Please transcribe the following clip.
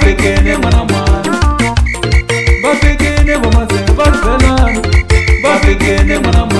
bafekene mwana mwana bafekene bomaze bazelan bafekene mwana mwana.